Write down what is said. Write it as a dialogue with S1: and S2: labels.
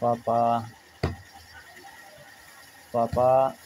S1: Papa. Papa.